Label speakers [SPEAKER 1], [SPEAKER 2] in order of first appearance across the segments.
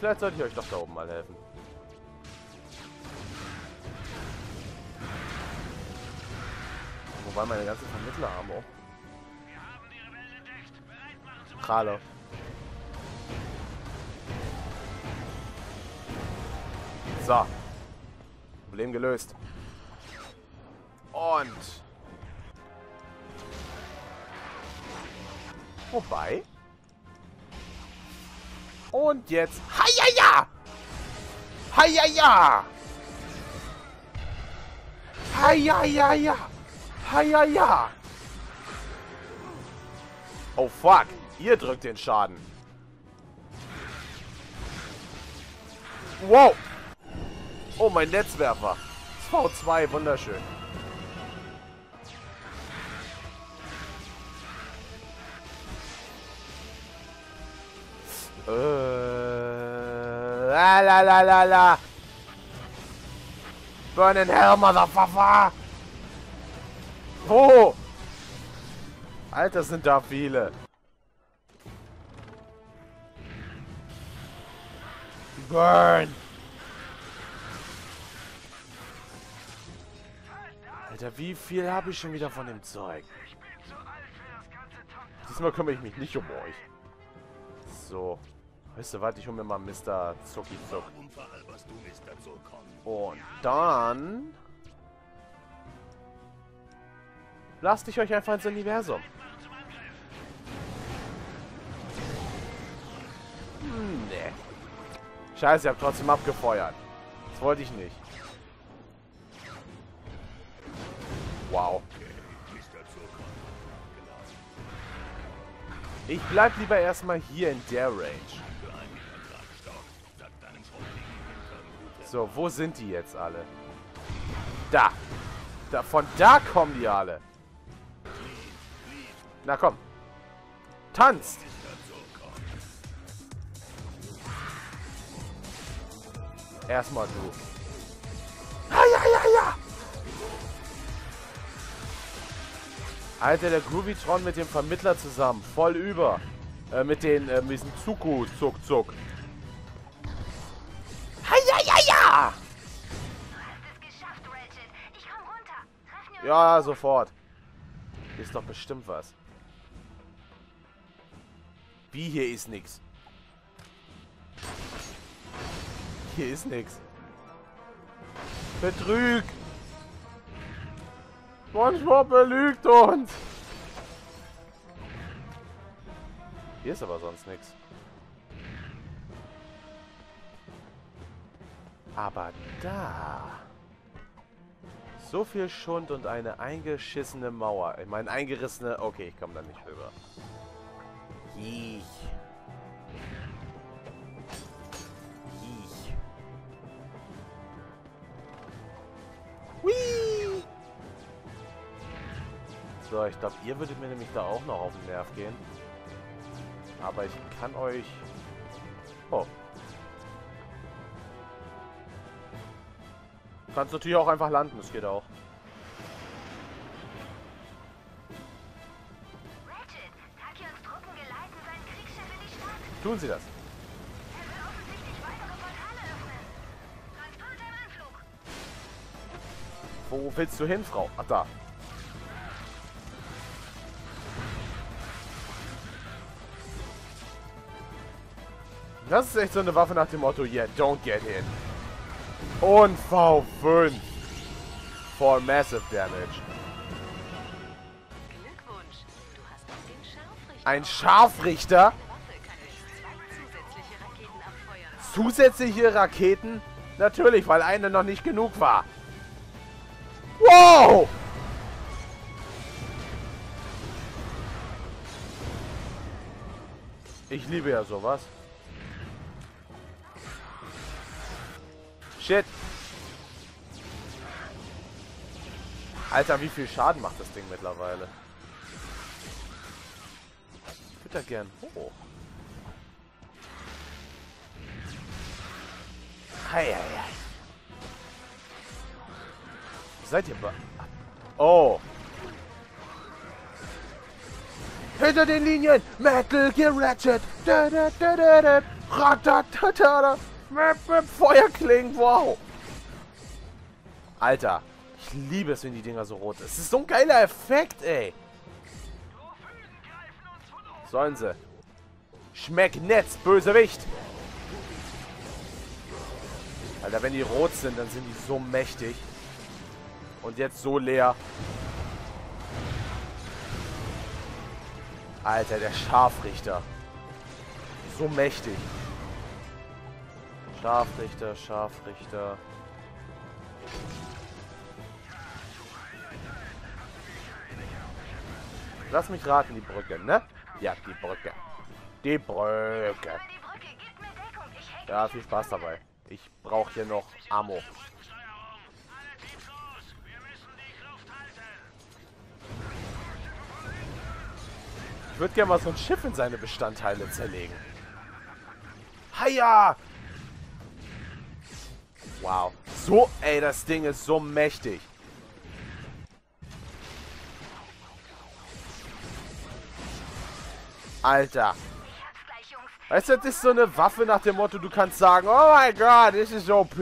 [SPEAKER 1] Vielleicht sollte ich euch doch da oben mal helfen. Wobei meine ganzen Vermittler haben auch. Hallo. So. Problem gelöst. Und... Wobei... Und jetzt... Hajaja! Hajaja! Hajaja! Hajaja! Oh fuck! Ihr drückt den Schaden. Wow! Oh, mein Netzwerfer. V2, wunderschön. Äh, la la la la la. Burn in hell, motherfucker. Wo? Alter, sind da viele. Burn. Alter, wie viel habe ich schon wieder von dem Zeug? Diesmal kümmere ich mich nicht um euch. So. Weißt du was, ich hole mir mal Mr. Zucki Zuck. Und dann... Lasst ich euch einfach ins Universum. Hm, nee. Scheiße, ihr habt trotzdem abgefeuert. Das wollte ich nicht. Wow. Ich bleib lieber erstmal hier in der Range. So, wo sind die jetzt alle? Da. da. Von da kommen die alle. Na komm. Tanzt. Erstmal du. Ja, ja, ja, ja. Alter, der Groovytron mit dem Vermittler zusammen. Voll über. Äh, mit den, äh, mit diesem Zuku, Zuck, Zuck. Ja, sofort. Hier ist doch bestimmt was. Wie, hier ist nix? Hier ist nix. Betrüg! Manchmal belügt uns! Hier ist aber sonst nichts. Aber da... So viel Schund und eine eingeschissene Mauer. Ich meine, eingerissene... Okay, ich komme da nicht rüber. Ich. Ich. Whee! So, ich glaube, ihr würdet mir nämlich da auch noch auf den Nerv gehen. Aber ich kann euch... Oh, Kannst natürlich auch einfach landen, das geht auch. Tun Sie das. Wo willst du hin, Frau? Ach, da. Das ist echt so eine Waffe nach dem Motto, yeah, don't get in. Und V5. For Massive Damage. Ein Scharfrichter? Zusätzliche Raketen? Natürlich, weil eine noch nicht genug war. Wow! Ich liebe ja sowas. Shit. Alter, wie viel Schaden macht das Ding mittlerweile? Ich würde da gern hoch. Hei, hei, hei. Seid ihr bei... Oh. Hinter den Linien! Metal Gear Ratchet! Feuerklingen, wow. Alter, ich liebe es, wenn die Dinger so rot sind. Es ist so ein geiler Effekt, ey. Sollen sie. Schmecknetz, Bösewicht. Alter, wenn die rot sind, dann sind die so mächtig. Und jetzt so leer. Alter, der Scharfrichter. So mächtig. Scharfrichter, Scharfrichter. Lass mich raten, die Brücke, ne? Ja, die Brücke. Die Brücke. Ja, viel Spaß dabei. Ich brauche hier noch Ammo. Ich würde gerne mal so ein Schiff in seine Bestandteile zerlegen. Haja! Wow. So, ey, das Ding ist so mächtig. Alter. Weißt du, das ist so eine Waffe nach dem Motto, du kannst sagen, oh mein Gott, this is OP.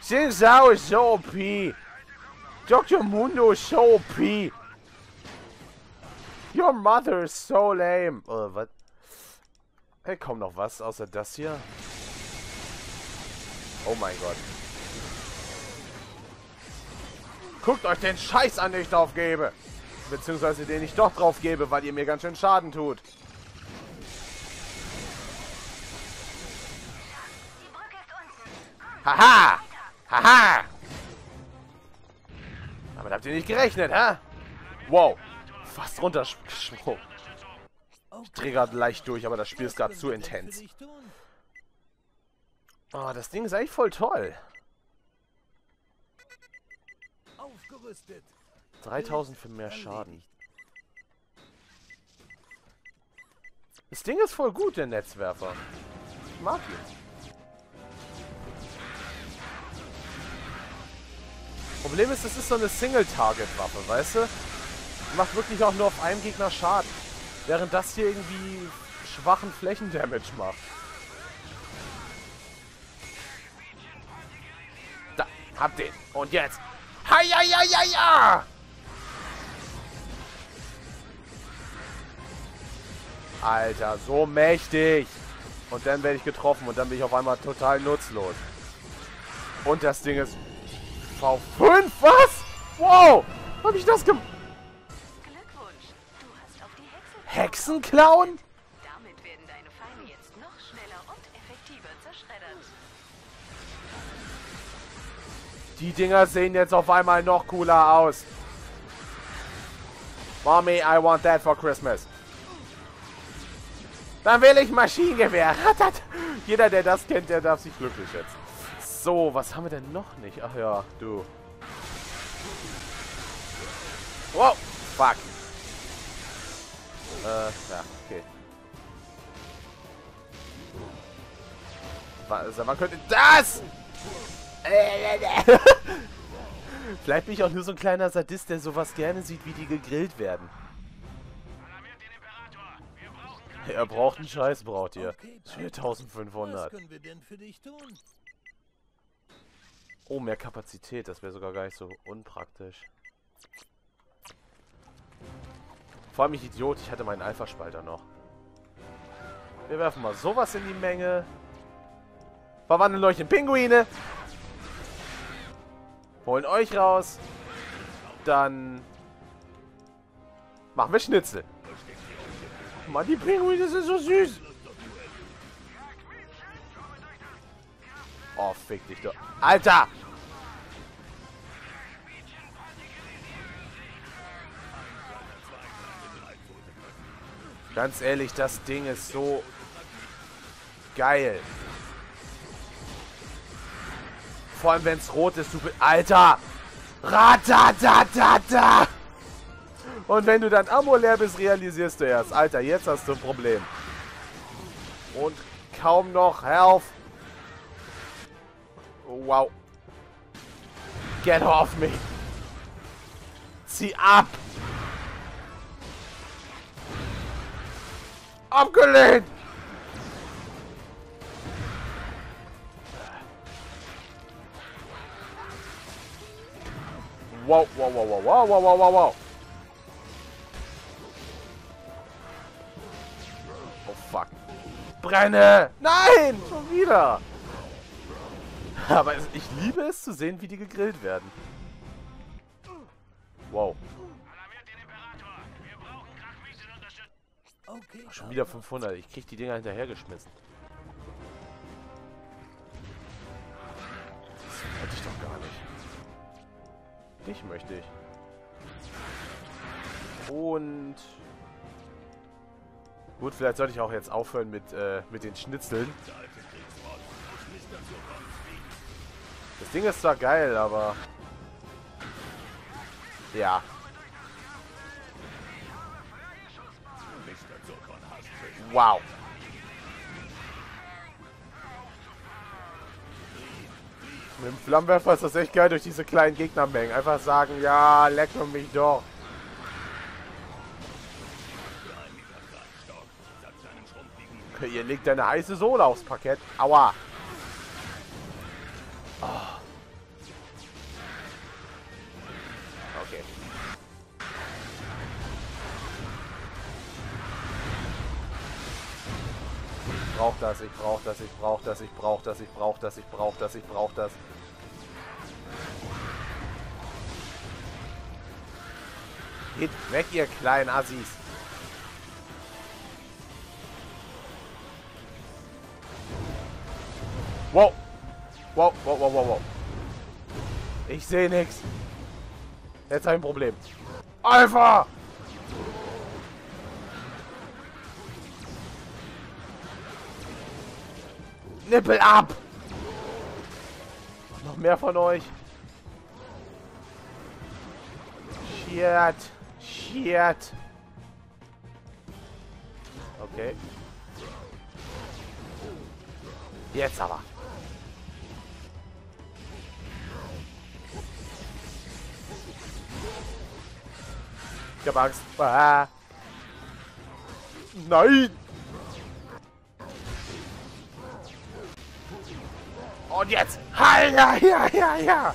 [SPEAKER 1] Xing Zhao ist so OP. Dr. Mundo ist so OP. Your mother is so lame. Oh, was? Hey, kommt noch was außer das hier? Oh mein Gott. Guckt euch den Scheiß an, den ich drauf gebe. Beziehungsweise den ich doch drauf gebe, weil ihr mir ganz schön Schaden tut. Haha! Haha! Damit habt ihr nicht gerechnet, hä? Wow. Fast runtergesprungen. Ich drehe gerade leicht durch, aber das Spiel ist gerade zu intens. Oh, das Ding ist eigentlich voll toll. 3000 für mehr Schaden. Das Ding ist voll gut, der Netzwerfer. Ich mag ihn. Problem ist, es ist so eine Single-Target-Waffe, weißt du? Die macht wirklich auch nur auf einem Gegner Schaden. Während das hier irgendwie schwachen Flächendamage macht. Hab den. Und jetzt. Heieieiei! Alter, so mächtig. Und dann werde ich getroffen und dann bin ich auf einmal total nutzlos. Und das Ding ist V5? Was? Wow! Hab ich das gemacht? Glückwunsch. Du hast auf die Hexen... Hexen Die Dinger sehen jetzt auf einmal noch cooler aus. Mommy, I want that for Christmas. Dann will ich Maschinengewehr. Jeder, der das kennt, der darf sich glücklich schätzen. So, was haben wir denn noch nicht? Ach ja, du. Wow, fuck. Äh, ja, okay. Also, man könnte das... Vielleicht bin ich auch nur so ein kleiner Sadist, der sowas gerne sieht, wie die gegrillt werden. Er braucht einen Scheiß, braucht ihr. 4500. Was können wir denn für dich tun? Oh, mehr Kapazität. Das wäre sogar gar nicht so unpraktisch. Vor allem ich Idiot, ich hatte meinen Alpha-Spalter noch. Wir werfen mal sowas in die Menge. Verwandeln euch in Pinguine. Holen euch raus. Dann machen wir Schnitzel. Mann, die Pinguine sind so süß. Oh, fick dich doch. Alter! Ganz ehrlich, das Ding ist so geil. Vor allem, wenn es rot ist, du... Alter! Ratatatata! Und wenn du dann Ammo leer bist, realisierst du erst. Alter, jetzt hast du ein Problem. Und kaum noch Health. Wow. Get off me. Zieh ab. Abgelehnt! Wow, wow, wow, wow, wow, wow, wow, wow, wow. Oh, fuck. Brenne! Nein! Schon wieder! Aber ich liebe es zu sehen, wie die gegrillt werden. Wow.
[SPEAKER 2] Okay.
[SPEAKER 1] Ach, schon wieder 500. Ich krieg die Dinger hinterhergeschmissen. Dich möchte ich. Und... Gut, vielleicht sollte ich auch jetzt aufhören mit, äh, mit den Schnitzeln. Das Ding ist zwar geil, aber... Ja. Wow. Mit dem Flammenwerfer ist das echt geil durch diese kleinen Gegnermengen. Einfach sagen, ja, leck mich doch. Ihr legt eine heiße Sohle aufs Parkett. Aua. Oh. Okay. Ich brauch das, ich brauch das, ich brauch das, ich brauch das, ich brauch das, ich brauch das, ich brauch das. Geht weg, ihr kleinen Assis. Wow. Wow, wow, wow, wow, wow. Ich sehe nichts. Jetzt ein Problem. Alpha! Nippel ab! Noch mehr von euch. Shit. Shit. Okay. Jetzt aber. Ich hab Angst. Ah. Nein! Und jetzt! Halt! Ja, ja, ja, ja!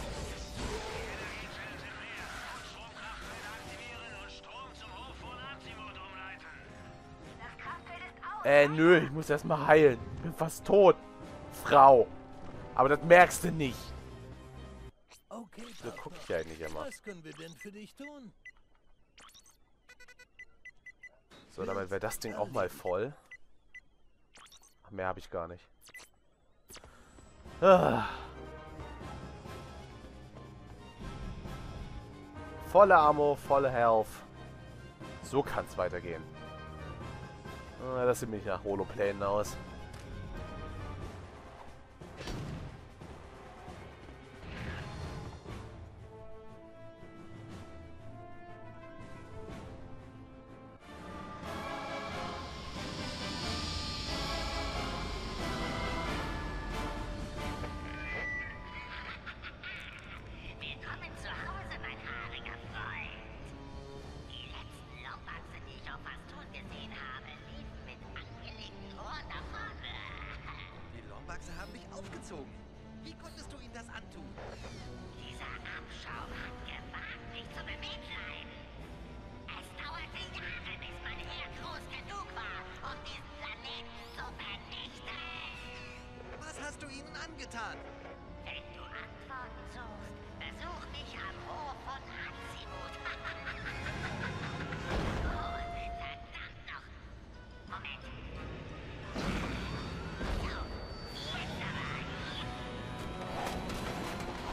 [SPEAKER 1] Äh, nö, ich muss erstmal heilen. Bin fast tot. Frau. Aber das merkst du nicht.
[SPEAKER 2] Okay,
[SPEAKER 1] So guck ich ja nicht immer.
[SPEAKER 2] Was können wir denn für dich tun?
[SPEAKER 1] So, damit wäre das Ding auch mal voll. Ach, mehr habe ich gar nicht. Ah. Volle Ammo, volle Health. So kann es weitergehen. Das sieht mich nach Holoplanen aus.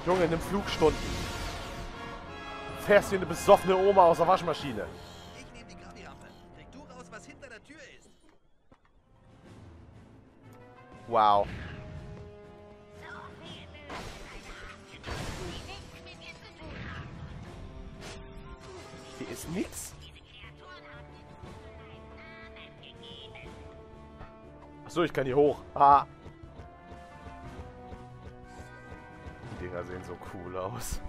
[SPEAKER 1] Junge, nimm Flugstunden. Fährst wie eine besoffene Oma aus der Waschmaschine.
[SPEAKER 3] Ich nehme die Gummirampe. Krieg du raus, was hinter der Tür ist.
[SPEAKER 1] Wow. Hier ist nix. Achso, ich kann hier hoch. Ah. sehen so cool aus.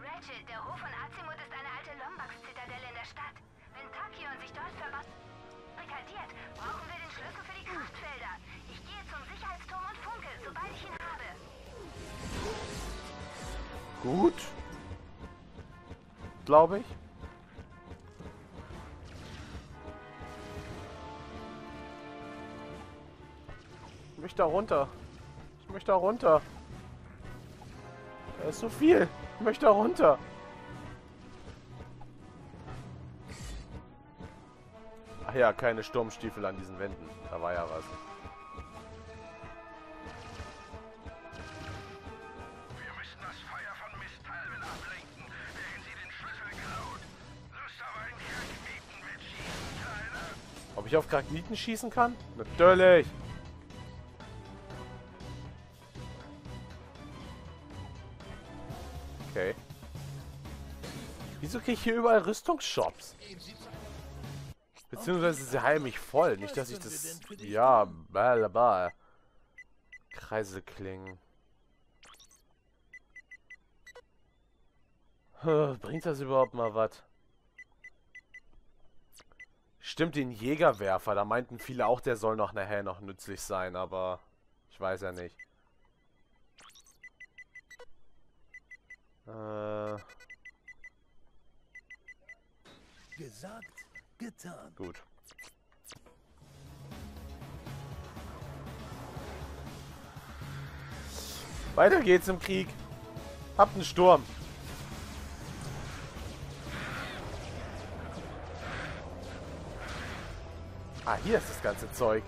[SPEAKER 4] Ratchet, der Hof von Azimuth ist eine alte Lombax-Zitadelle in der Stadt. Wenn Takion sich dort verbarrikadiert, brauchen wir den Schlüssel für die Kraftfelder. Ich gehe zum Sicherheitsturm und funke, sobald ich ihn habe.
[SPEAKER 1] Gut. Glaube ich. Ich möchte da runter. Ich möchte da runter. Da ist so viel. Ich möchte da runter. Ach ja, keine Sturmstiefel an diesen Wänden. Da war ja was.
[SPEAKER 4] Das?
[SPEAKER 1] Ob ich auf Kragniten schießen kann? Natürlich. Wieso kriege ich hier überall Rüstungsshops? Beziehungsweise sie heilen mich voll. Nicht, dass ich das... Ja, blablabla. Kreiselklingen. Huh, Bringt das überhaupt mal was? Stimmt, den Jägerwerfer. Da meinten viele auch, der soll noch nachher noch nützlich sein, aber ich weiß ja nicht. Äh,
[SPEAKER 2] Gesagt, getan.
[SPEAKER 1] gut. Weiter geht's im Krieg. Habt einen Sturm. Ah, hier ist das ganze Zeug.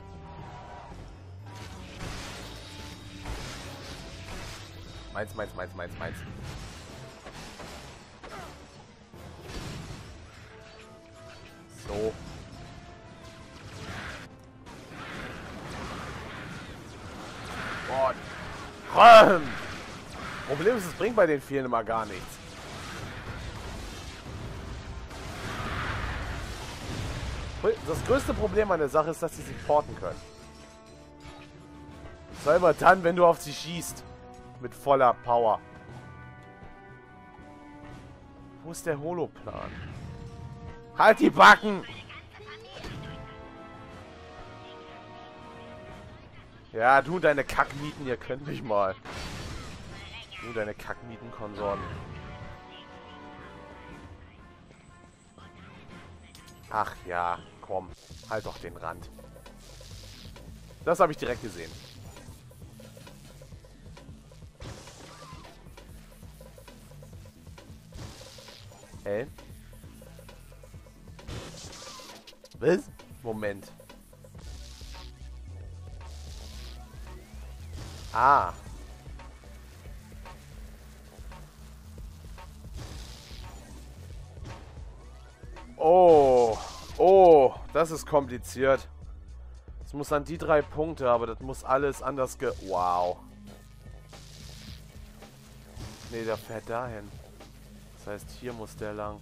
[SPEAKER 1] Meins, meins, meins, meins, meins. Räum. Problem ist, es bringt bei den vielen immer gar nichts. Das größte Problem an der Sache ist, dass sie sich porten können. Sei immer dann, wenn du auf sie schießt. Mit voller Power. Wo ist der Holoplan? Halt die Backen! Ja, du und deine Kackmieten, ihr könnt mich mal. Du und deine Kackmieten-Konsorten. Ach ja, komm. Halt doch den Rand. Das habe ich direkt gesehen. Hä? Was? Moment. Ah. Oh. Oh, das ist kompliziert. Es muss an die drei Punkte, aber das muss alles anders ge... Wow. Nee, der fährt dahin. Das heißt, hier muss der lang.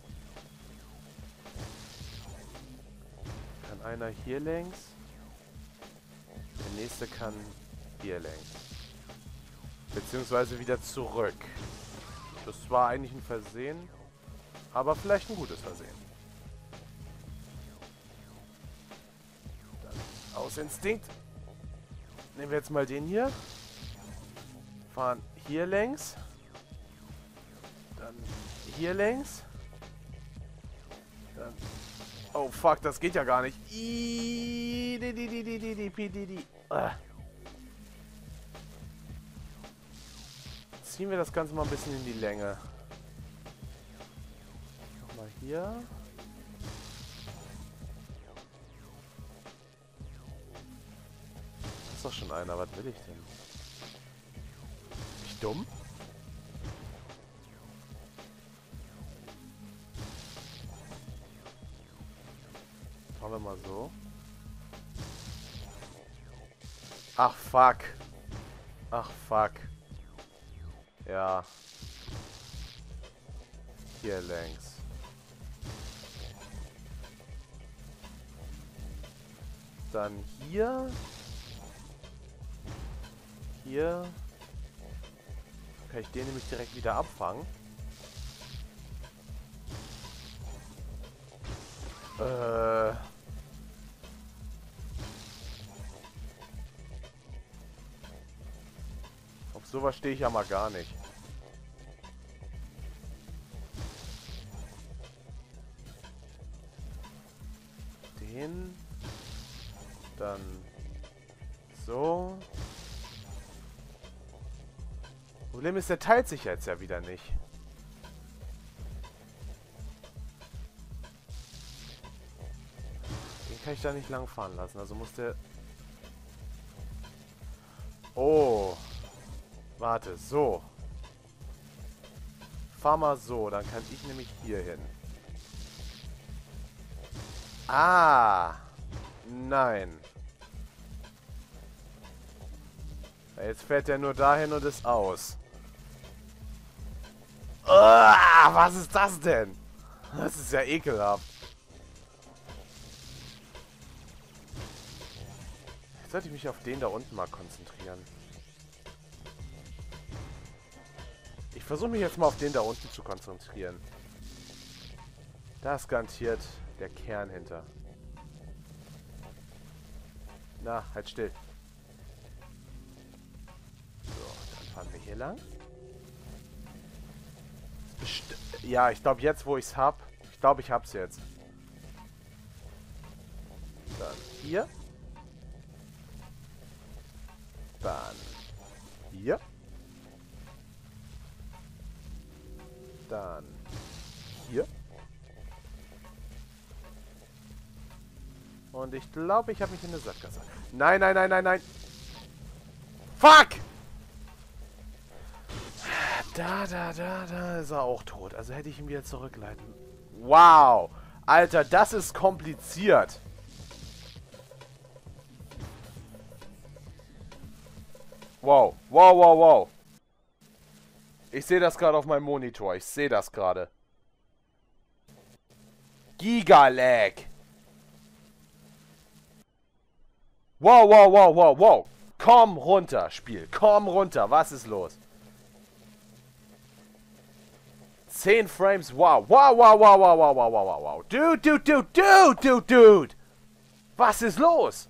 [SPEAKER 1] Kann einer hier längs? Der nächste kann hier längs. Beziehungsweise wieder zurück. Das war eigentlich ein Versehen, aber vielleicht ein gutes Versehen. Dann aus Instinkt. Nehmen wir jetzt mal den hier. Fahren hier längs. Dann hier längs. Dann Oh fuck, das geht ja gar nicht. Ii, Ziehen wir das Ganze mal ein bisschen in die Länge. Nochmal hier. Das ist doch schon einer. Was will ich denn? Bin ich dumm? Machen wir mal so. Ach, fuck. Ach, fuck. Ja. Hier längs. Dann hier. Hier. Kann ich den nämlich direkt wieder abfangen. Äh. Auf sowas stehe ich ja mal gar nicht. Ist, der teilt sich jetzt ja wieder nicht. Den kann ich da nicht lang fahren lassen. Also muss der... Oh. Warte, so. Fahr mal so, dann kann ich nämlich hier hin. Ah. Nein. Jetzt fährt er nur dahin und ist aus. Ah, was ist das denn? Das ist ja ekelhaft. Jetzt sollte ich mich auf den da unten mal konzentrieren. Ich versuche mich jetzt mal auf den da unten zu konzentrieren. Da ist garantiert der Kern hinter. Na, halt still. So, dann fahren wir hier lang. Ja, ich glaube jetzt, wo ich es hab. Ich glaube, ich hab's jetzt. Dann hier. Dann hier. Dann hier. Und ich glaube, ich habe mich in eine Sackgasse. Nein, nein, nein, nein, nein. Fuck! Da, da, da, da ist er auch tot. Also hätte ich ihn wieder zurückleiten. Wow. Alter, das ist kompliziert. Wow. Wow, wow, wow. Ich sehe das gerade auf meinem Monitor. Ich sehe das gerade. Gigalag. Wow, wow, wow, wow, wow. Komm runter, Spiel. Komm runter. Was ist los? 10 Frames. Wow. Wow, wow, wow, wow, wow, wow, wow, wow, wow. Dude, dude, dude, dude, dude, dude. Was ist los?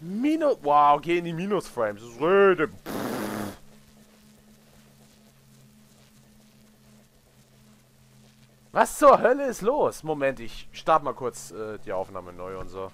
[SPEAKER 1] Minus. Wow, geh in die Minus-Frames. Rede. Was zur Hölle ist los? Moment, ich starte mal kurz äh, die Aufnahme neu und so.